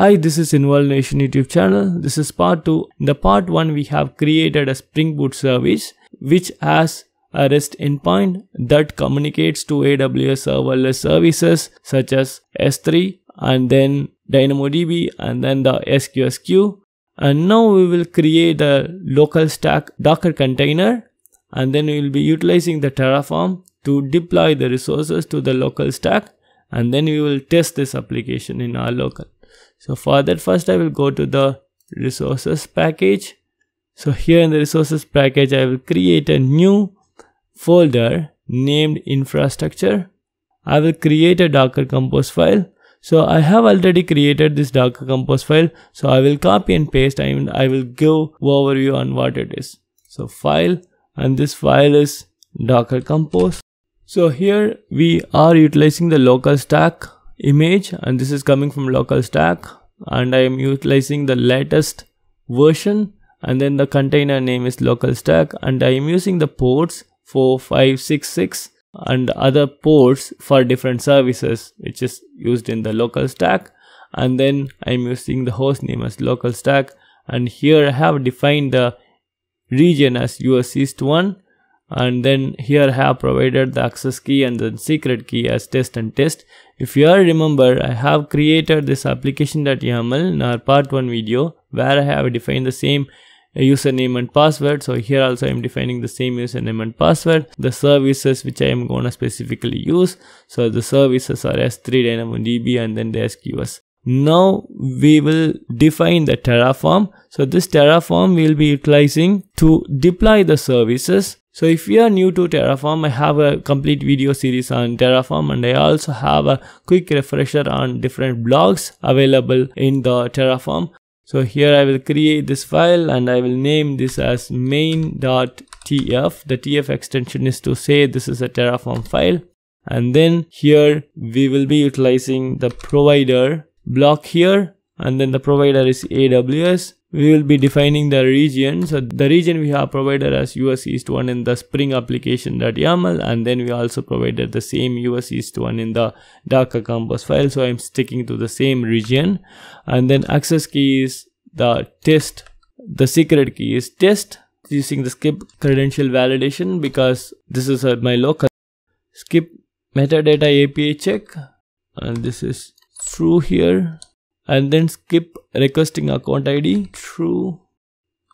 Hi, this is InvolveInInnovation YouTube channel. This is part 2. In the part 1, we have created a Spring Boot service which has a REST endpoint that communicates to AWS serverless services such as S3 and then DynamoDB and then the SQS queue. And now we will create a local stack Docker container and then we will be utilizing the Terraform to deploy the resources to the local stack and then we will test this application in our local. So for that first I will go to the resources package. So here in the resources package I will create a new folder named infrastructure. I will create a docker compose file. So I have already created this docker compose file. So I will copy and paste and I will give overview on what it is. So file and this file is docker compose. So here we are utilizing the local stack image and this is coming from local stack and I am utilizing the latest version and then the container name is local stack and I am using the ports 4566 and other ports for different services which is used in the local stack and then I'm using the host name as local stack and here I have defined the region as US East 1 and then here I have provided the access key and the secret key as test and test. If you all remember, I have created this application.yaml in our part 1 video where I have defined the same username and password. So here also I am defining the same username and password. The services which I am gonna specifically use. So the services are S3, DynamoDB and then the SQS. Now we will define the Terraform. So this Terraform we will be utilizing to deploy the services so if you are new to Terraform, I have a complete video series on Terraform and I also have a quick refresher on different blocks available in the Terraform. So here I will create this file and I will name this as main.tf. The tf extension is to say this is a Terraform file. And then here we will be utilizing the provider block here and then the provider is AWS we will be defining the region. So the region we have provided as us east one in the spring application.yaml and then we also provided the same us east one in the docker compose file. So i'm sticking to the same region. And then access key is the test. The secret key is test using the skip credential validation because this is my local skip metadata api check. And this is true here. And then skip requesting account id true.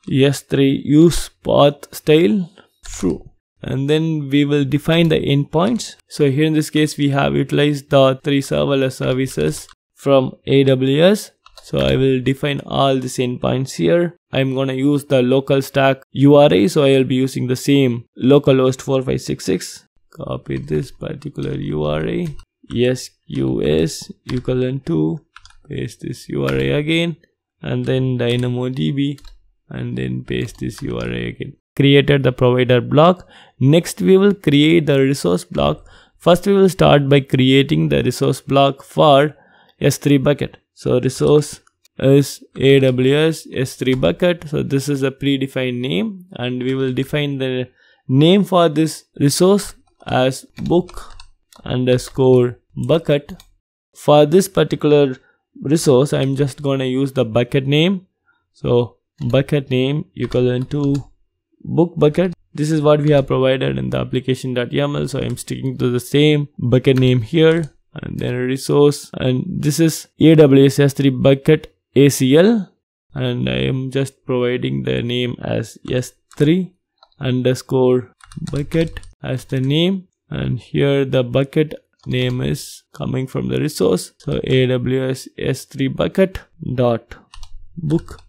S3 use path style. True. And then we will define the endpoints so here in this case we have utilized the three serverless services from aws so i will define all these endpoints here. I'm gonna use the local stack URI so i'll be using the same localhost 4566 copy this particular URI sqs equivalent to paste this URI again and then DynamoDB and then paste this URI again. Created the provider block. Next we will create the resource block. First we will start by creating the resource block for S3 bucket. So resource is AWS S3 bucket. So this is a predefined name and we will define the name for this resource as book underscore bucket. For this particular resource i'm just gonna use the bucket name. So bucket name equivalent to book bucket. This is what we have provided in the application.yaml so i'm sticking to the same bucket name here. And then a resource. And this is aws s3 bucket acl and i am just providing the name as s3 underscore bucket as the name and here the bucket name is coming from the resource. So aws s3 bucket dot book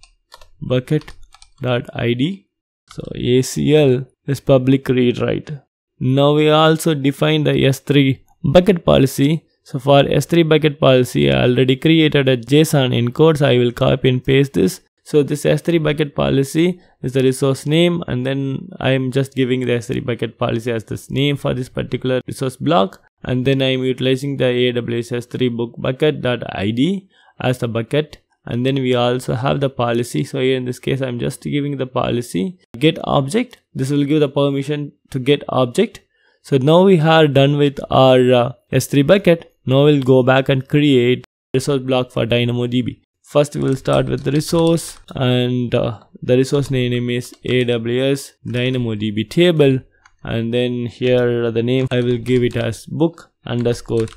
bucket dot id so acl is public read write. Now we also define the s3 bucket policy. So for s3 bucket policy i already created a json encode. So i will copy and paste this so this S3 bucket policy is the resource name and then I am just giving the S3 bucket policy as this name for this particular resource block and then I am utilizing the AWS S3 book bucket.id as the bucket and then we also have the policy. So here in this case I'm just giving the policy get object. This will give the permission to get object. So now we are done with our uh, S3 bucket. Now we'll go back and create resource block for DynamoDB first we'll start with the resource and uh, the resource name is aws dynamodb table. And then here the name. I will give it as book underscore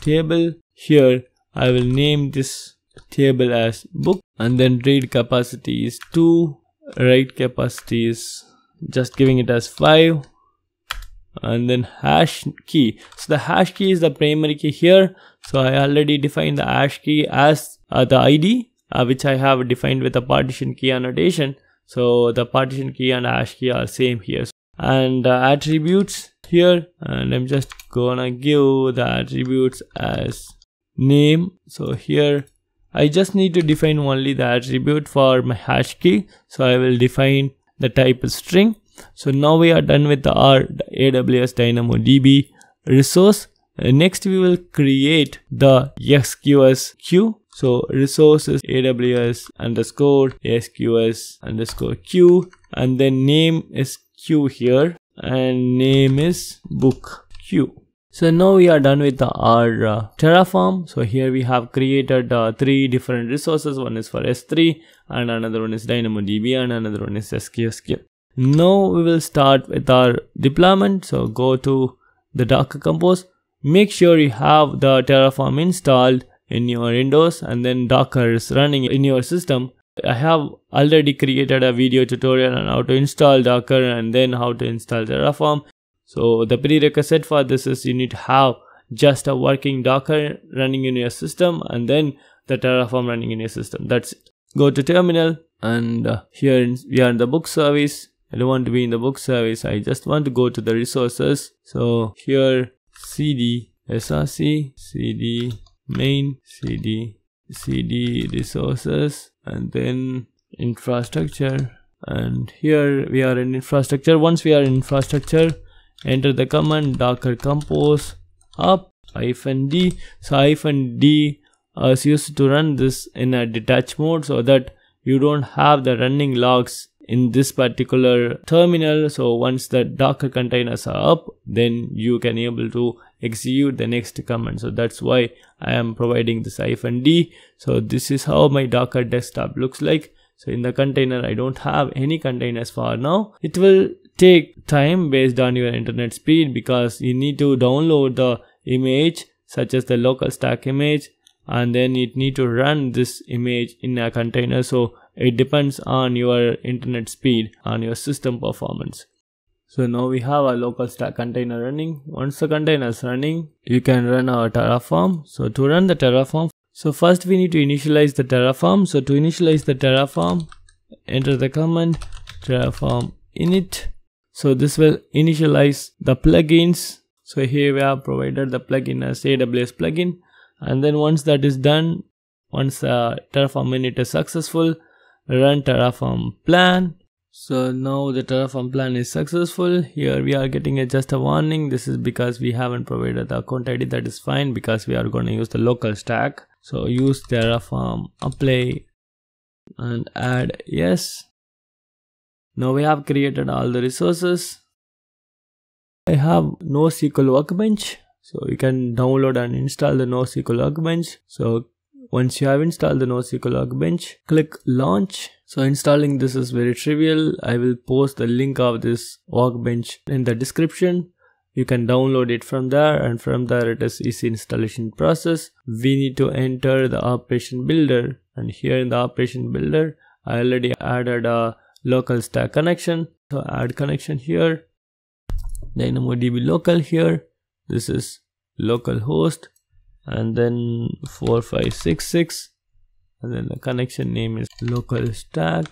table. Here i will name this table as book. And then read capacity is 2 write capacity is just giving it as 5 and then hash key. So the hash key is the primary key here. So i already defined the hash key as uh, the id uh, which i have defined with the partition key annotation. So the partition key and hash key are same here. And uh, attributes here. And i'm just gonna give the attributes as name. So here I just need to define only the attribute for my hash key. So I will define the type string. So now we are done with the R AWS DynamoDB resource. Uh, next we will create the SQS queue. So resources AWS underscore SQS underscore queue and then name is queue here and name is book queue. So now we are done with our uh, Terraform. So here we have created uh, three different resources. One is for S3 and another one is DynamoDB and another one is SQS queue. Now we will start with our deployment. So go to the Docker Compose. Make sure you have the Terraform installed in your Windows and then Docker is running in your system. I have already created a video tutorial on how to install Docker and then how to install Terraform. So the prerequisite for this is you need to have just a working Docker running in your system and then the Terraform running in your system. That's it. Go to terminal and uh, here we are in the book service. I don't want to be in the book service. I just want to go to the resources. So here cd src cd main cd cd resources and then infrastructure and here we are in infrastructure once we are in infrastructure enter the command docker compose up hyphen d so hyphen d is used to run this in a detached mode so that you don't have the running logs in this particular terminal. So once the docker containers are up then you can able to execute the next command. So that's why i am providing this hyphen d. So this is how my docker desktop looks like. So in the container i don't have any containers for now. It will take time based on your internet speed because you need to download the image such as the local stack image and then it need to run this image in a container. So it depends on your internet speed on your system performance. So now we have a local stack container running. Once the container is running you can run our terraform. So to run the terraform so first we need to initialize the terraform. So to initialize the terraform enter the command terraform init. So this will initialize the plugins. So here we have provided the plugin as aws plugin. And then once that is done once uh, terraform init is successful run terraform plan so now the terraform plan is successful here we are getting a just a warning this is because we haven't provided the account id that is fine because we are going to use the local stack so use terraform apply and add yes now we have created all the resources. I have NoSQL Workbench. So you can download and install the NoSQL Workbench. So once you have installed the NoSQL Workbench, click launch. So installing this is very trivial. I will post the link of this Workbench in the description. You can download it from there and from there it is easy installation process. We need to enter the operation builder and here in the operation builder, I already added a local stack connection so add connection here dynamodb local here this is local host and then 4566 and then the connection name is local stack.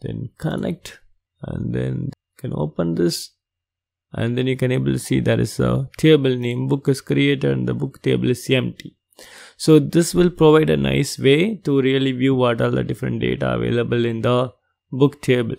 Then connect. And then you can open this. And then you can able to see there is a table name. Book is created and the book table is empty. So this will provide a nice way to really view what are the different data available in the book table.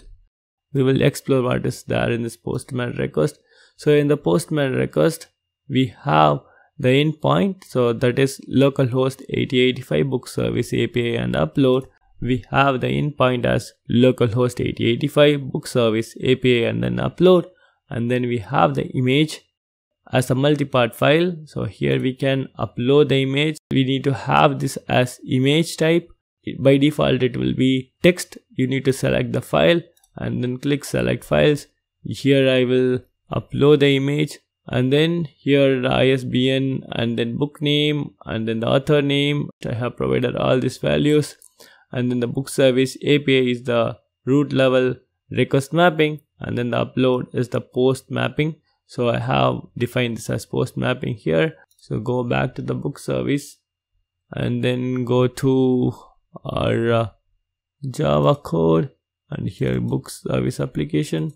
We will explore what is there in this postman request. So in the postman request, we have the endpoint. So that is localhost 8085 book service API and upload. We have the endpoint as localhost 8085 book service API and then upload. And then we have the image as a multi-part file. So here we can upload the image. We need to have this as image type by default it will be text you need to select the file and then click select files here I will upload the image and then here the ISBN and then book name and then the author name I have provided all these values. And then the book service API is the root level request mapping and then the upload is the post mapping. So I have defined this as post mapping here. So go back to the book service and then go to our uh, Java code and here book service application.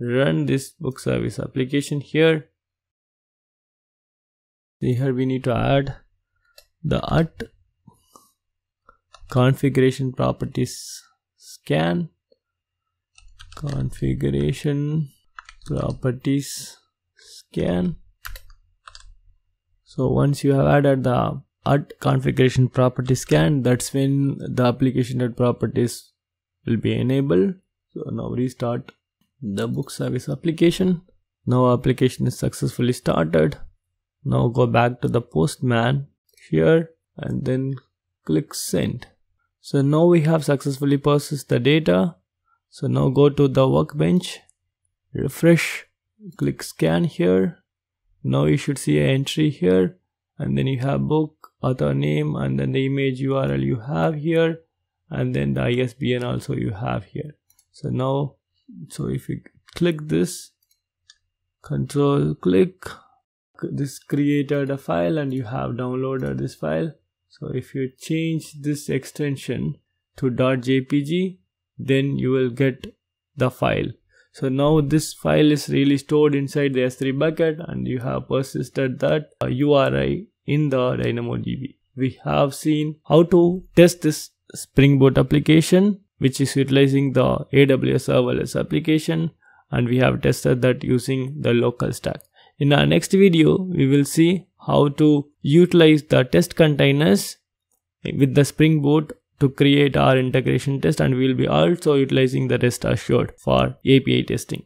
Run this book service application here here we need to add the at configuration properties scan configuration properties scan. So once you have added the at configuration property scan that's when the application properties will be enabled. So now restart the book service application. Now application is successfully started now go back to the postman here and then click send. So now we have successfully processed the data. So now go to the workbench refresh click scan here. Now you should see an entry here and then you have book author name and then the image url you have here and then the isbn also you have here. So now so if you click this control click this created a file and you have downloaded this file so if you change this extension to .jpg then you will get the file so now this file is really stored inside the S3 bucket and you have persisted that uh, URI in the DynamoDB. We have seen how to test this Spring Boot application which is utilizing the AWS serverless application and we have tested that using the local stack. In our next video, we will see how to utilize the test containers with the Spring Boot to create our integration test and we will be also utilizing the rest assured for API testing.